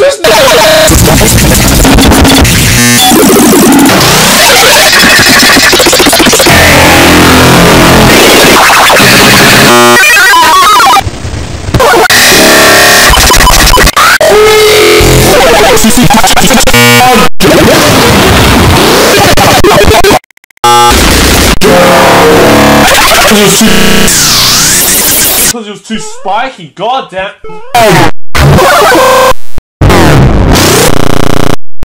just Because it was too spiky, god damn.